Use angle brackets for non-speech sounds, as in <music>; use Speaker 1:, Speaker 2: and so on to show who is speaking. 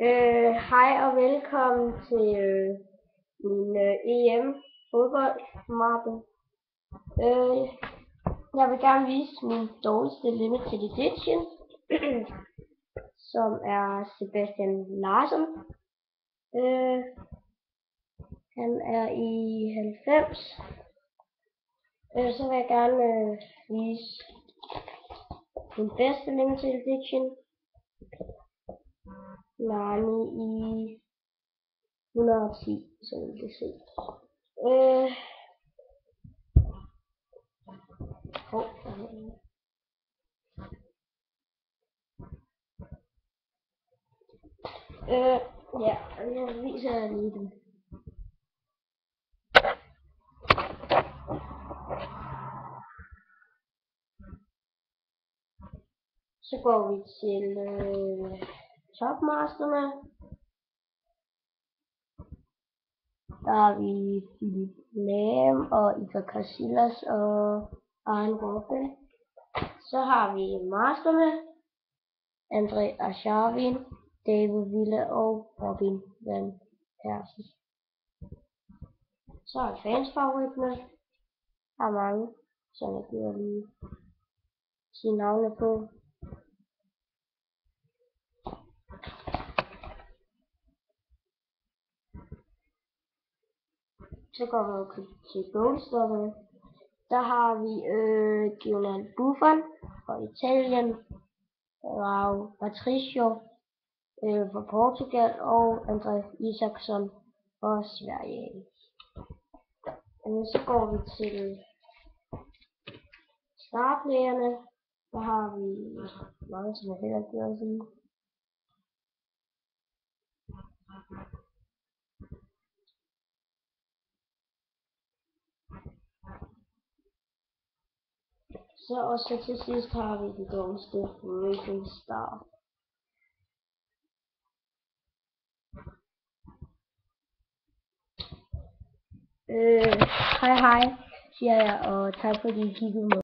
Speaker 1: Øh, hej og velkommen til øh, min øh, EM fodboldmappe. Øh, jeg vil gerne vise min dårligste limited edition, <clears throat> som er Sebastian Larsen. Øh, han er i 90. Øh, så vil jeg gerne øh, vise min bedste limited edition. Nani i 110, så vil det se. Øh, hov, øh, ja, jeg viser jer lige den. Så går vi til øh, Topmasterne. Der har vi Philip Lam og Iker Casillas og Arne Robben. Så har vi Masterne. André Arshavin, David Villa og Robin Van Persie. Så er fansfavoritterne. Der er mange, som jeg gider lige sige navne på. Så går vi over til goalstopperne. Der har vi øh, Gionel Buffon fra Italien, Raul Patricio øh, fra Portugal og André Isaksson fra Sverige. Og så går vi til startlægerne. Der har vi mange, som er heller ikke Så og så til sidst har vi den dårligste Racing Star. Øh, hej hej, siger jeg, og tak fordi I kiggede med.